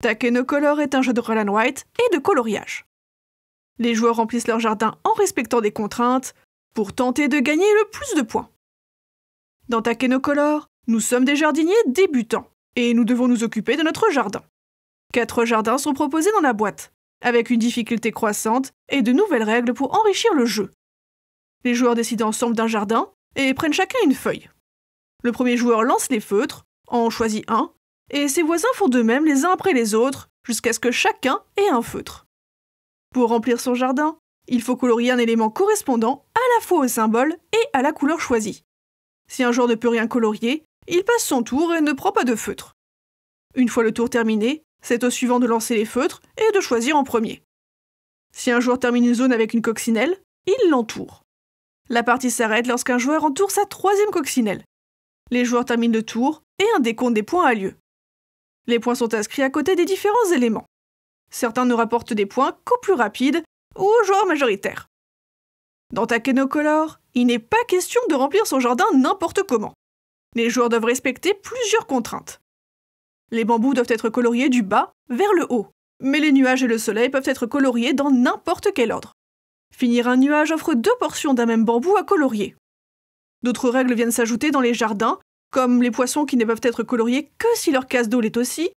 Takenocolor est un jeu de roll and white et de coloriage. Les joueurs remplissent leur jardin en respectant des contraintes pour tenter de gagner le plus de points. Dans Takenocolor, nous sommes des jardiniers débutants et nous devons nous occuper de notre jardin. Quatre jardins sont proposés dans la boîte, avec une difficulté croissante et de nouvelles règles pour enrichir le jeu. Les joueurs décident ensemble d'un jardin et prennent chacun une feuille. Le premier joueur lance les feutres, en choisit un, et ses voisins font de même les uns après les autres, jusqu'à ce que chacun ait un feutre. Pour remplir son jardin, il faut colorier un élément correspondant à la fois au symbole et à la couleur choisie. Si un joueur ne peut rien colorier, il passe son tour et ne prend pas de feutre. Une fois le tour terminé, c'est au suivant de lancer les feutres et de choisir en premier. Si un joueur termine une zone avec une coccinelle, il l'entoure. La partie s'arrête lorsqu'un joueur entoure sa troisième coccinelle. Les joueurs terminent le tour et un décompte des points a lieu. Les points sont inscrits à côté des différents éléments. Certains ne rapportent des points qu'aux plus rapides ou aux joueurs majoritaires. Dans Takenocolor, il n'est pas question de remplir son jardin n'importe comment. Les joueurs doivent respecter plusieurs contraintes. Les bambous doivent être coloriés du bas vers le haut, mais les nuages et le soleil peuvent être coloriés dans n'importe quel ordre. Finir un nuage offre deux portions d'un même bambou à colorier. D'autres règles viennent s'ajouter dans les jardins, comme les poissons qui ne peuvent être coloriés que si leur casse d'eau l'est aussi,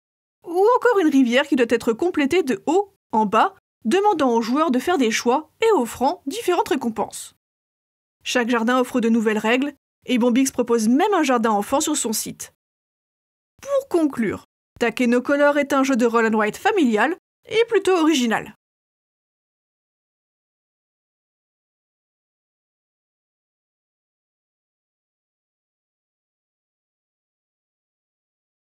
ou encore une rivière qui doit être complétée de haut en bas, demandant aux joueurs de faire des choix et offrant différentes récompenses. Chaque jardin offre de nouvelles règles, et Bombix propose même un jardin enfant sur son site. Pour conclure, Takenocolor est un jeu de roll and white familial et plutôt original.